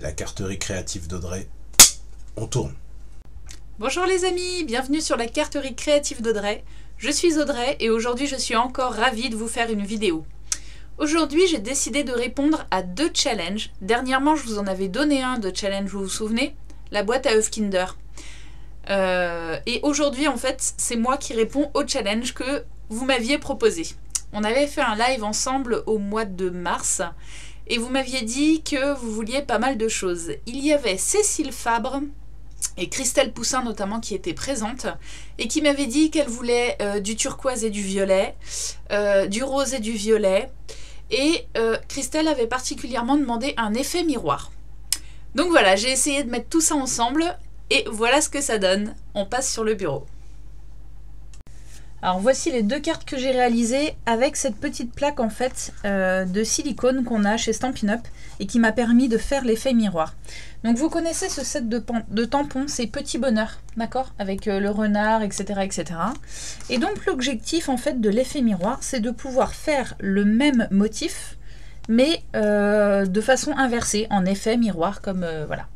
la carterie créative d'Audrey. On tourne. Bonjour les amis, bienvenue sur la carterie créative d'Audrey. Je suis Audrey et aujourd'hui je suis encore ravie de vous faire une vidéo. Aujourd'hui j'ai décidé de répondre à deux challenges. Dernièrement je vous en avais donné un de challenge, vous vous souvenez? La boîte à œufs Kinder. Euh, et aujourd'hui en fait c'est moi qui réponds au challenge que vous m'aviez proposé. On avait fait un live ensemble au mois de mars et vous m'aviez dit que vous vouliez pas mal de choses. Il y avait Cécile Fabre et Christelle Poussin notamment qui étaient présentes et qui m'avait dit qu'elle voulait euh, du turquoise et du violet, euh, du rose et du violet. Et euh, Christelle avait particulièrement demandé un effet miroir. Donc voilà, j'ai essayé de mettre tout ça ensemble et voilà ce que ça donne. On passe sur le bureau. Alors voici les deux cartes que j'ai réalisées avec cette petite plaque en fait euh, de silicone qu'on a chez Stampin' Up et qui m'a permis de faire l'effet miroir. Donc vous connaissez ce set de, tampons, c'est Petit Bonheur, d'accord? Avec euh, le renard, etc. etc. Et donc l'objectif en fait de l'effet miroir, c'est de pouvoir faire le même motif mais euh, de façon inversée, en effet miroir comme voilà.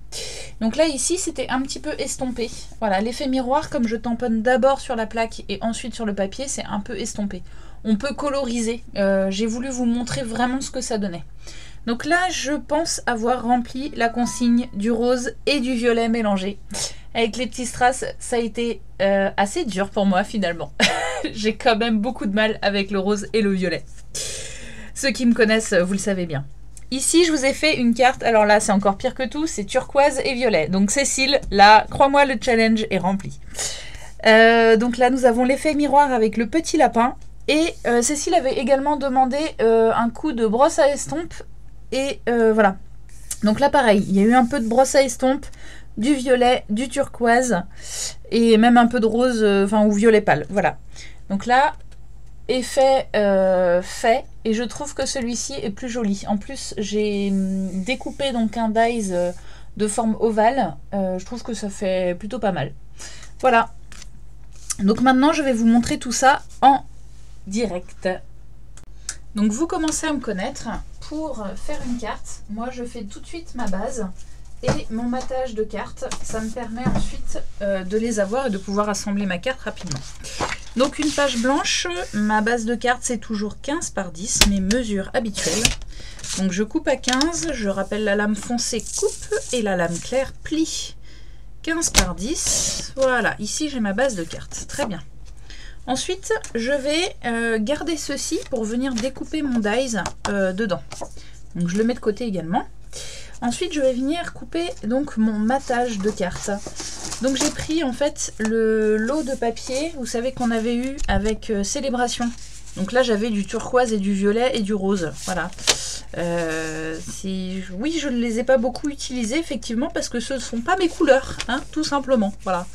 Donc là ici c'était un petit peu estompé. Voilà, l'effet miroir comme je tamponne d'abord sur la plaque et ensuite sur le papier, c'est un peu estompé. On peut coloriser. Euh, j'ai voulu vous montrer vraiment ce que ça donnait. Donc là je pense avoir rempli la consigne du rose et du violet mélangé. Avec les petits strass, ça a été euh, assez dur pour moi finalement. J'ai quand même beaucoup de mal avec le rose et le violet. Ceux qui me connaissent, vous le savez bien. Ici, je vous ai fait une carte. Alors là, c'est encore pire que tout. C'est turquoise et violet. Donc Cécile, là, crois-moi, le challenge est rempli. Euh, donc là, nous avons l'effet miroir avec le petit lapin. Et euh, Cécile avait également demandé euh, un coup de brosse à estompe. Et voilà. Donc là, pareil, il y a eu un peu de brosse à estompe, du violet, du turquoise et même un peu de rose, enfin, ou violet pâle. Voilà. Donc là, effet fait et je trouve que celui-ci est plus joli. En plus, j'ai hum, découpé donc un dies euh, de forme ovale. Euh, je trouve que ça fait plutôt pas mal. Voilà. Donc maintenant, je vais vous montrer tout ça en direct. Donc vous commencez à me connaître. Pour faire une carte, moi je fais tout de suite ma base et mon matage de cartes. Ça me permet ensuite euh, de les avoir et de pouvoir assembler ma carte rapidement. Donc une page blanche, ma base de cartes c'est toujours 15 par 10, mes mesures habituelles. Donc je coupe à 15, je rappelle la lame foncée coupe et la lame claire plie. 15 par 10, voilà, ici j'ai ma base de cartes, très bien. Ensuite, je vais euh, garder ceci pour venir découper mon dies euh, dedans. Donc je le mets de côté également. Ensuite, je vais venir couper donc mon matage de cartes. Donc j'ai pris en fait le lot de papier, vous savez qu'on avait eu avec euh, Célébration. Donc là j'avais du turquoise et du violet et du rose. Voilà. Euh, oui, je ne les ai pas beaucoup utilisés effectivement parce que ce ne sont pas mes couleurs, hein, tout simplement. Voilà.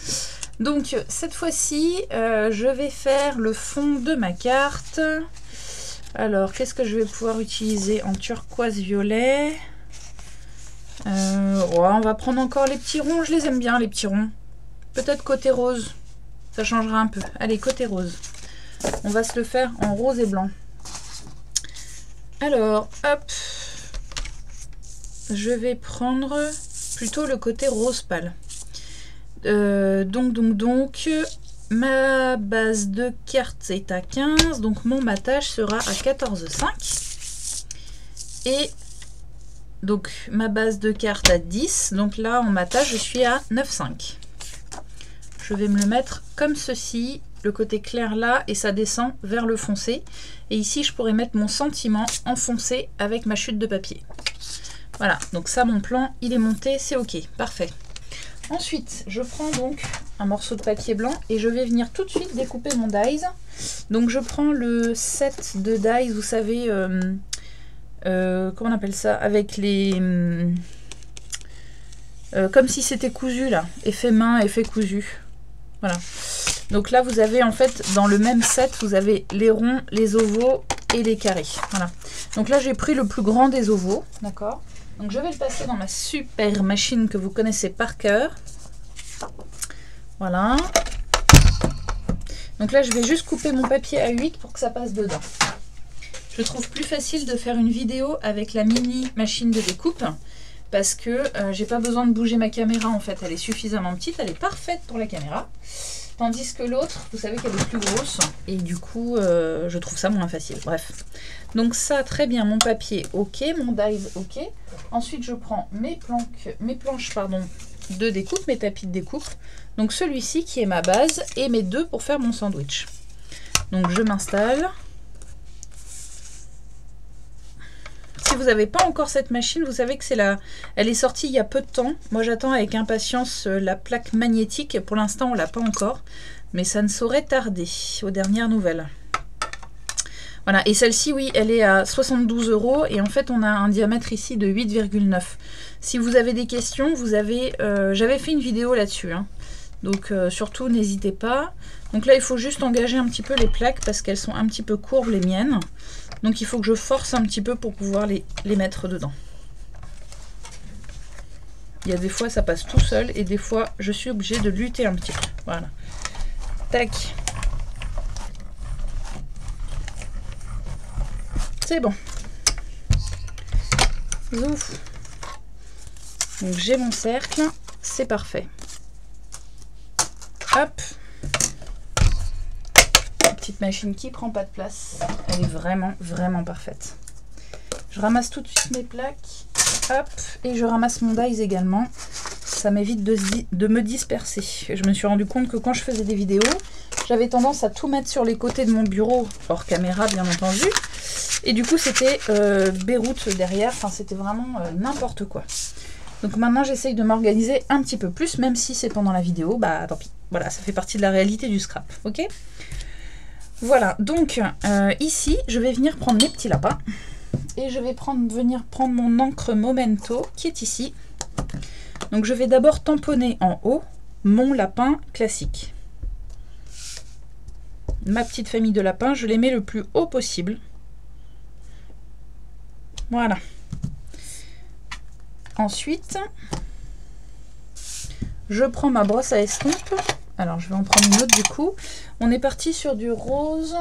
Donc cette fois-ci, euh, je vais faire le fond de ma carte. Alors, qu'est-ce que je vais pouvoir utiliser en turquoise violet? Euh, on va prendre encore les petits ronds. Je les aime bien, les petits ronds. Peut-être côté rose. Ça changera un peu. Allez, côté rose. On va se le faire en rose et blanc. Alors, hop. Je vais prendre plutôt le côté rose pâle. Euh, donc, donc, donc, ma base de cartes est à 15. Donc, mon matage sera à 14,5. Et donc ma base de cartes à 10. Donc là, en matage, je suis à 9,5. Je vais me le mettre comme ceci, le côté clair là, et ça descend vers le foncé. Et ici, je pourrais mettre mon sentiment en foncé avec ma chute de papier. Voilà, donc ça, mon plan, il est monté, c'est ok, parfait. Ensuite, je prends donc un morceau de papier blanc et je vais venir tout de suite découper mon dies. Donc je prends le set de dies, vous savez, euh, euh, comment on appelle ça Avec les... Hum, euh, comme si c'était cousu là, effet main, effet cousu. Voilà. Donc là vous avez en fait dans le même set, vous avez les ronds, les ovaux et les carrés. Voilà. Donc là j'ai pris le plus grand des ovaux, d'accord Donc je vais le passer dans ma super machine que vous connaissez par cœur. Voilà. Donc là je vais juste couper mon papier à 8 pour que ça passe dedans. Je trouve plus facile de faire une vidéo avec la mini machine de découpe parce que euh, j'ai pas besoin de bouger ma caméra en fait. Elle est suffisamment petite, elle est parfaite pour la caméra. Tandis que l'autre, vous savez qu'elle est plus grosse et du coup, euh, je trouve ça moins facile. Bref. Donc ça, très bien, mon papier, ok, mon dies, ok. Ensuite, je prends mes, mes planches pardon, de découpe, mes tapis de découpe. Donc celui-ci qui est ma base et mes deux pour faire mon sandwich. Donc je m'installe. Si vous n'avez pas encore cette machine, vous savez que c'est la, elle est sortie il y a peu de temps. Moi j'attends avec impatience euh, la plaque magnétique. Pour l'instant on l'a pas encore, mais ça ne saurait tarder aux dernières nouvelles. Voilà, et celle-ci, oui, elle est à 72 euros et en fait on a un diamètre ici de 8,9. Si vous avez des questions, vous avez, euh, j'avais fait une vidéo là-dessus, hein. Donc euh, surtout n'hésitez pas. Donc là il faut juste engager un petit peu les plaques parce qu'elles sont un petit peu courbes les miennes. Donc il faut que je force un petit peu pour pouvoir les, les mettre dedans. Il y a des fois ça passe tout seul et des fois je suis obligée de lutter un petit peu. Voilà. Tac. C'est bon. Donc j'ai mon cercle, c'est parfait. Hop. Petite machine qui prend pas de place. Elle est vraiment, vraiment parfaite. Je ramasse tout de suite mes plaques. Hop. Et je ramasse mon dies également. Ça m'évite de, me disperser. Je me suis rendu compte que quand je faisais des vidéos, j'avais tendance à tout mettre sur les côtés de mon bureau, hors caméra bien entendu. Et du coup, c'était euh, Beyrouth derrière. Enfin, c'était vraiment euh, n'importe quoi. Donc maintenant, j'essaye de m'organiser un petit peu plus, même si c'est pendant la vidéo. Bah, tant pis. Voilà, ça fait partie de la réalité du scrap. Ok? Voilà. Donc, euh, ici, je vais venir prendre mes petits lapins. Et je vais venir prendre mon encre Momento, qui est ici. Donc, je vais d'abord tamponner en haut mon lapin classique. Ma petite famille de lapins, je les mets le plus haut possible. Voilà. Ensuite, je prends ma brosse à estompe. Alors, je vais en prendre une autre du coup. On est parti sur du rose.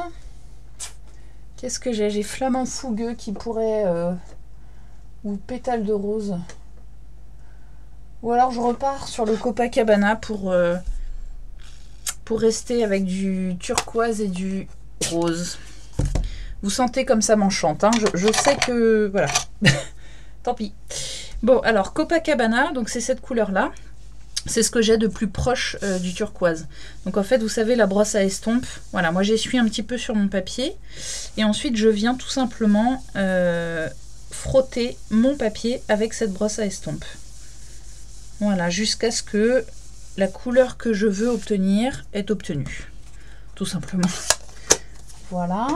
Qu'est-ce que j'ai? J'ai flamand fougueux qui pourrait... Euh, ou pétale de rose. Ou alors je repars sur le Copacabana pour, euh, pour rester avec du turquoise et du rose. Vous sentez comme ça m'enchante. Hein. Je, sais que... Voilà. Tant pis. Bon, alors Copacabana, donc c'est cette couleur-là. C'est ce que j'ai de plus proche euh, du turquoise. Donc en fait, vous savez, la brosse à estompe, voilà, moi j'essuie un petit peu sur mon papier. Et ensuite, je viens tout simplement euh, frotter mon papier avec cette brosse à estompe. Voilà, jusqu'à ce que la couleur que je veux obtenir est obtenue. Tout simplement. Voilà.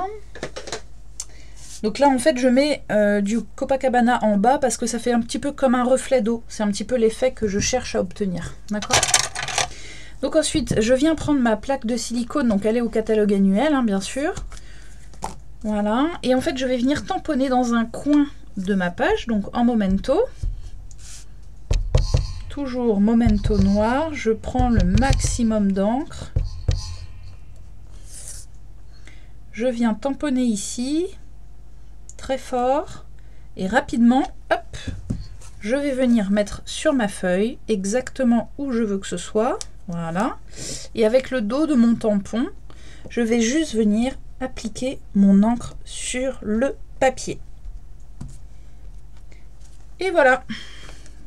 Donc là, en fait, je mets euh, du Copacabana en bas parce que ça fait un petit peu comme un reflet d'eau. C'est un petit peu l'effet que je cherche à obtenir. D'accord? Donc ensuite, je viens prendre ma plaque de silicone. Donc elle est au catalogue annuel, hein, bien sûr. Voilà. Et en fait, je vais venir tamponner dans un coin de ma page, donc en momento. Toujours momento noir. Je prends le maximum d'encre. Je viens tamponner ici fort et rapidement, hop, je vais venir mettre sur ma feuille exactement où je veux que ce soit. Voilà. Et avec le dos de mon tampon, je vais juste venir appliquer mon encre sur le papier. Et voilà.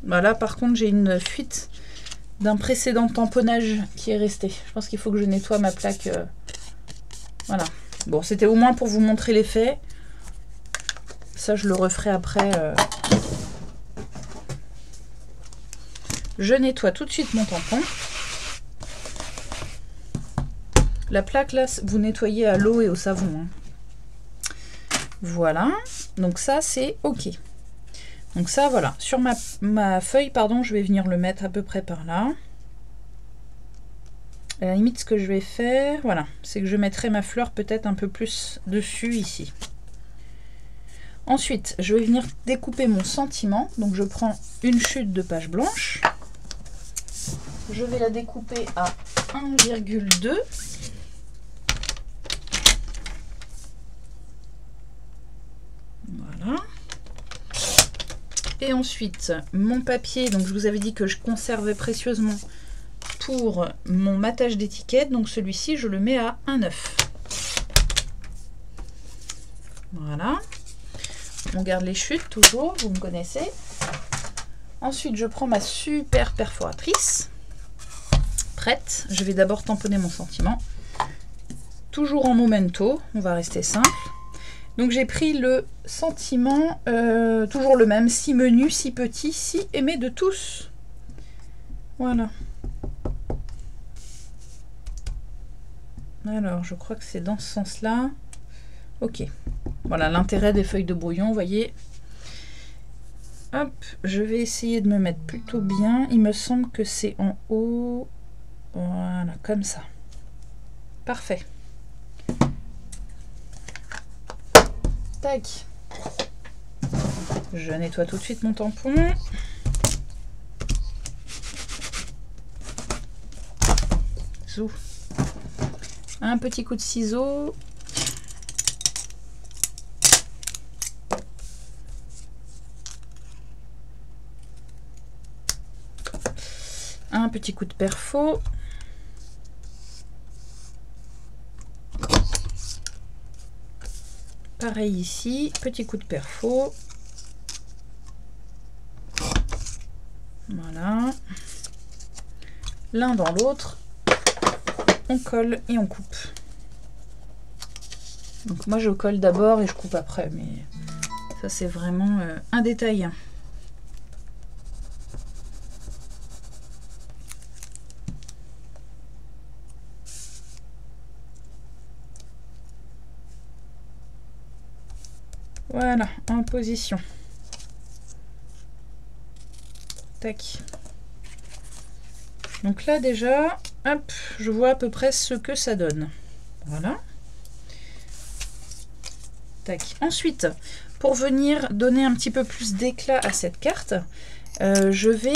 Voilà, par contre, j'ai une fuite d'un précédent tamponnage qui est resté. Je pense qu'il faut que je nettoie ma plaque. Euh, voilà. Bon, c'était au moins pour vous montrer l'effet. Ça, je le referai après. Euh. Je nettoie tout de suite mon tampon. La plaque, là, vous nettoyez à l'eau et au savon. Hein. Voilà. Donc ça, c'est OK. Donc ça, voilà. Sur ma, ma, feuille, pardon, je vais venir le mettre à peu près par là. À la limite, ce que je vais faire, voilà, c'est que je mettrai ma fleur peut-être un peu plus dessus ici. Ensuite, je vais venir découper mon sentiment. Donc je prends une chute de page blanche. Je vais la découper à 1,2. Voilà. Et ensuite, mon papier, donc je vous avais dit que je conservais précieusement pour mon matage d'étiquette. Donc celui-ci, je le mets à 1,9. Voilà. On garde les chutes toujours, vous me connaissez. Ensuite, je prends ma super perforatrice. Prête. Je vais d'abord tamponner mon sentiment. Toujours en momento, on va rester simple. Donc j'ai pris le sentiment, euh, toujours le même, si menu, si petit, si aimé de tous. Voilà. Alors, je crois que c'est dans ce sens-là. Ok. Voilà l'intérêt des feuilles de brouillon, vous voyez. Hop, je vais essayer de me mettre plutôt bien. Il me semble que c'est en haut. Voilà, comme ça. Parfait. Tac. Je nettoie tout de suite mon tampon. Zou. Un petit coup de ciseau. Petit coup de perfo. Pareil ici, petit coup de perfo. Voilà. L'un dans l'autre. On colle et on coupe. Donc moi je colle d'abord et je coupe après, mais ça c'est vraiment euh, un détail. Voilà, en position. Tac. Donc là déjà, hop, je vois à peu près ce que ça donne. Voilà. Tac. Ensuite, pour venir donner un petit peu plus d'éclat à cette carte, euh, je vais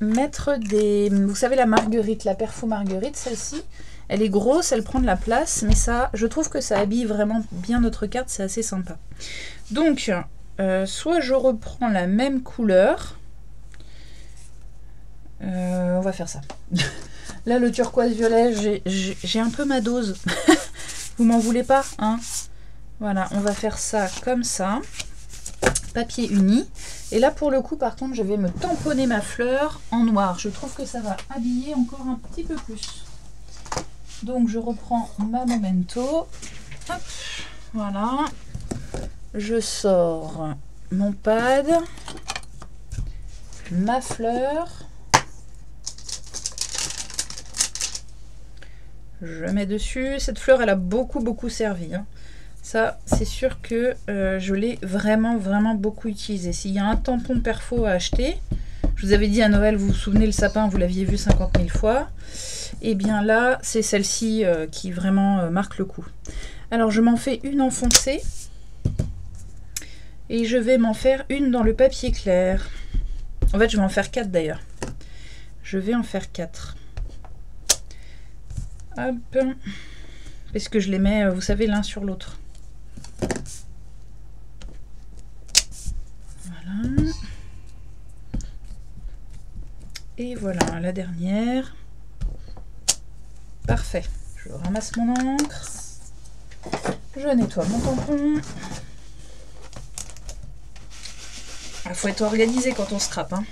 mettre des... Vous savez la marguerite, la perfo marguerite, celle-ci, elle est grosse, elle prend de la place, mais ça, je trouve que ça habille vraiment bien notre carte, c'est assez sympa. Donc, euh, soit je reprends la même couleur. Euh, on va faire ça. Là, le turquoise violet, j'ai un peu ma dose. Vous m'en voulez pas, hein? Voilà, on va faire ça comme ça. Papier uni. Et là, pour le coup, par contre, je vais me tamponner ma fleur en noir. Je trouve que ça va habiller encore un petit peu plus. Donc, je reprends ma Momento. Hop, voilà je sors mon pad, ma fleur, je mets dessus. Cette fleur, elle a beaucoup, beaucoup servi. Hein. Ça, c'est sûr que euh, je l'ai vraiment, vraiment beaucoup utilisé. S'il y a un tampon perfo à acheter, je vous avais dit à Noël, vous vous souvenez, le sapin, vous l'aviez vu 50 000 fois. Et eh bien là, c'est celle-ci euh, qui vraiment euh, marque le coup. Alors, je m'en fais une enfoncée. Et je vais m'en faire une dans le papier clair. En fait, je vais en faire quatre d'ailleurs. Je vais en faire quatre. Hop. Parce que je les mets, vous savez, l'un sur l'autre. Voilà. Et voilà, la dernière. Parfait. Je ramasse mon encre. Je nettoie mon tampon. Il faut être organisé quand on scrape, hein.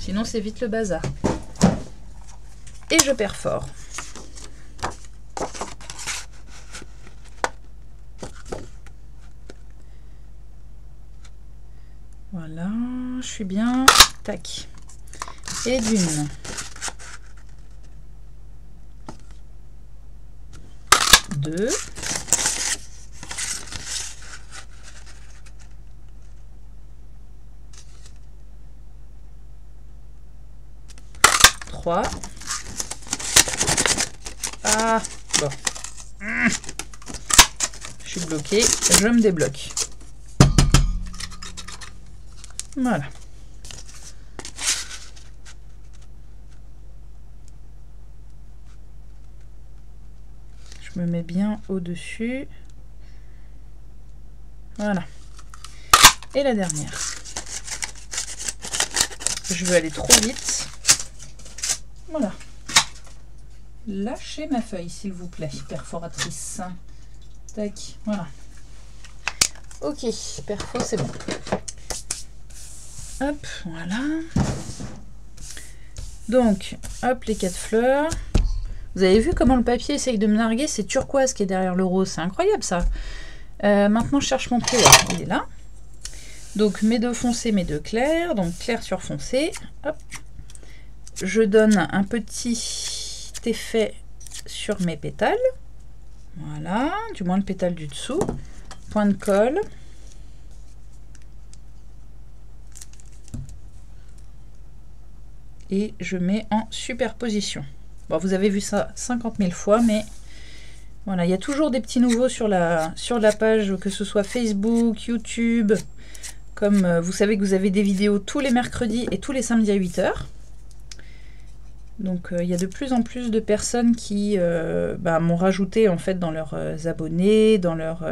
sinon c'est vite le bazar. Et je perfore. Voilà, je suis bien. Tac. Et d'une. Deux. 3. Ah, bon. Je suis bloqué, je me débloque. Voilà. Je me mets bien au-dessus. Voilà. Et la dernière. Je veux aller trop vite. Voilà. Lâchez ma feuille, s'il vous plaît, perforatrice. Tac, voilà. Ok, perfo, c'est bon. Hop, voilà. Donc, hop, les quatre fleurs. Vous avez vu comment le papier essaye de me narguer? C'est turquoise qui est derrière le rose. C'est incroyable, ça. Euh, maintenant, je cherche mon plus Il est là. Donc, mes deux foncés, mes deux clairs. Donc, clair sur foncé. Hop. Je donne un petit effet sur mes pétales. Voilà, du moins le pétale du dessous. Point de colle. Et je mets en superposition. Bon, vous avez vu ça 50 000 fois, mais voilà, il y a toujours des petits nouveaux sur la, sur la page, que ce soit Facebook, YouTube. Comme euh, vous savez que vous avez des vidéos tous les mercredis et tous les samedis à 8h. Donc euh, il y a de plus en plus de personnes qui euh, bah, m'ont rajouté en fait dans leurs abonnés, dans leurs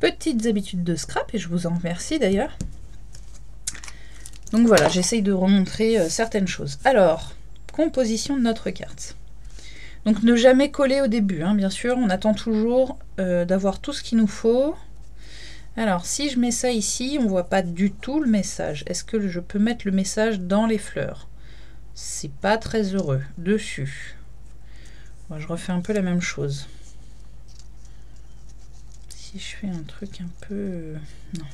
petites habitudes de scrap, et je vous en remercie d'ailleurs. Donc voilà, j'essaye de remontrer certaines choses. Alors, composition de notre carte. Donc ne jamais coller au début, hein, bien sûr, on attend toujours euh, d'avoir tout ce qu'il nous faut. Alors si je mets ça ici, on ne voit pas du tout le message. Est-ce que je peux mettre le message dans les fleurs? C'est pas très heureux. Dessus. Moi, je refais un peu la même chose. Si je fais un truc un peu... Euh, non.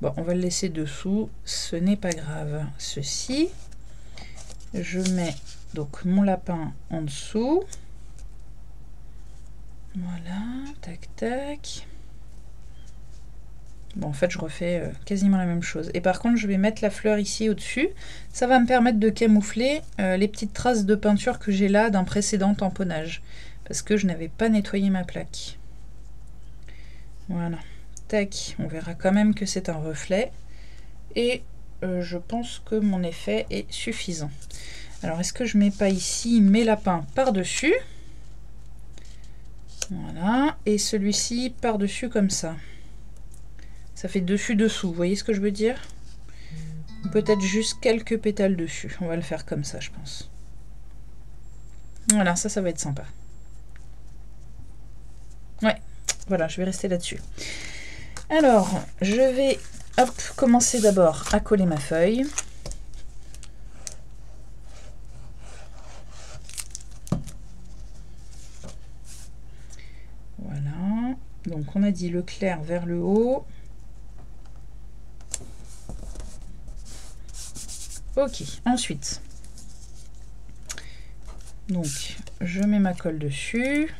Bon, on va le laisser dessous. Ce n'est pas grave. Ceci, je mets donc mon lapin en dessous. Voilà, tac tac. Bon, en fait, je refais euh, quasiment la même chose. Et par contre, je vais mettre la fleur ici au-dessus. Ça va me permettre de camoufler euh, les petites traces de peinture que j'ai là d'un précédent tamponnage. Parce que je n'avais pas nettoyé ma plaque. Voilà. Tac. On verra quand même que c'est un reflet. Et euh, je pense que mon effet est suffisant. Alors, est-ce que je mets pas ici mes lapins par-dessus? Voilà. Et celui-ci par-dessus comme ça. Ça fait dessus-dessous. Vous voyez ce que je veux dire Peut-être juste quelques pétales dessus. On va le faire comme ça, je pense. Voilà, ça, ça va être sympa. Ouais, voilà, je vais rester là-dessus. Alors, je vais commencer d'abord à coller ma feuille. Donc on a dit le clair vers le haut. Ok, ensuite. Donc je mets ma colle dessus.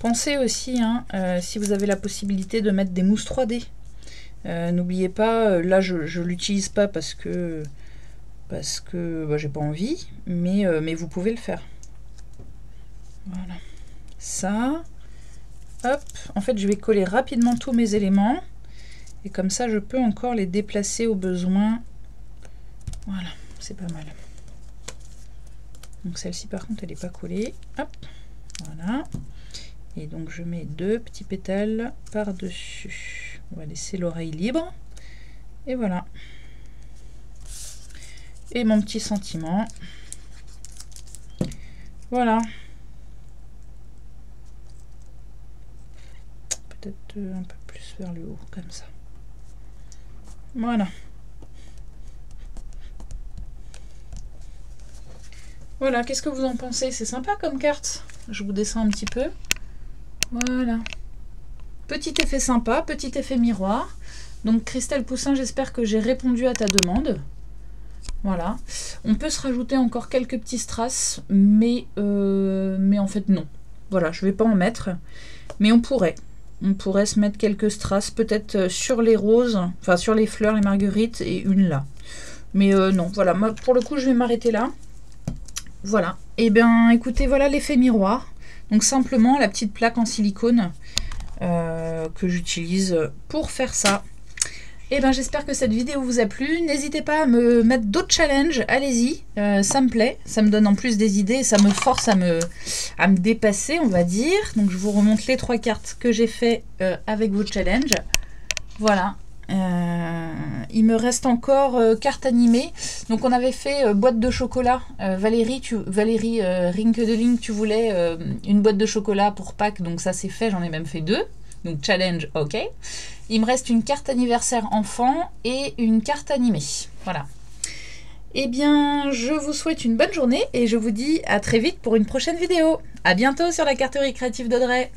Pensez aussi, hein, euh, si vous avez la possibilité de mettre des mousses 3D. Euh, n'oubliez pas, euh, là je ne l'utilise pas parce que parce que bah, j'ai pas envie, mais, mais vous pouvez le faire. Voilà. Ça, Hop, en fait je vais coller rapidement tous mes éléments et comme ça je peux encore les déplacer au besoin. Voilà, c'est pas mal. Donc celle-ci par contre elle n'est pas collée. Hop, voilà. Et donc je mets deux petits pétales par-dessus. On va laisser l'oreille libre. Et voilà. Et mon petit sentiment. Voilà. un peu plus vers le haut, comme ça. Voilà. Voilà, qu'est-ce que vous en pensez? C'est sympa comme carte. Je vous descends un petit peu. Voilà. Petit effet sympa, petit effet miroir. Donc Christelle Poussin, j'espère que j'ai répondu à ta demande. Voilà. On peut se rajouter encore quelques petits strass, mais, euh, mais en fait non. Voilà, je vais pas en mettre. Mais on pourrait on pourrait se mettre quelques strass, peut-être euh, sur les roses, enfin sur les fleurs, les marguerites, et une là. Mais euh, non, voilà, pour le coup, je vais m'arrêter là. Voilà. Et eh bien, écoutez, voilà l'effet miroir. Donc simplement la petite plaque en silicone euh, que j'utilise pour faire ça. Et eh ben j'espère que cette vidéo vous a plu. N'hésitez pas à me mettre d'autres challenges. Allez-y, euh, ça me plaît. Ça me donne en plus des idées. Ça me force à me, dépasser, on va dire. Donc je vous remonte les trois cartes que j'ai fait euh, avec vos challenges. Voilà. Il me reste encore euh, carte animée. Donc on avait fait euh, boîte de chocolat. Euh, Valérie, tu, Valérie Rinke de Link, tu voulais une boîte de chocolat pour Pâques, donc ça c'est fait, j'en ai même fait deux. Donc challenge, ok. Il me reste une carte anniversaire enfant et une carte animée. Voilà. Eh bien, je vous souhaite une bonne journée et je vous dis à très vite pour une prochaine vidéo. À bientôt sur la carterie créative d'Audrey.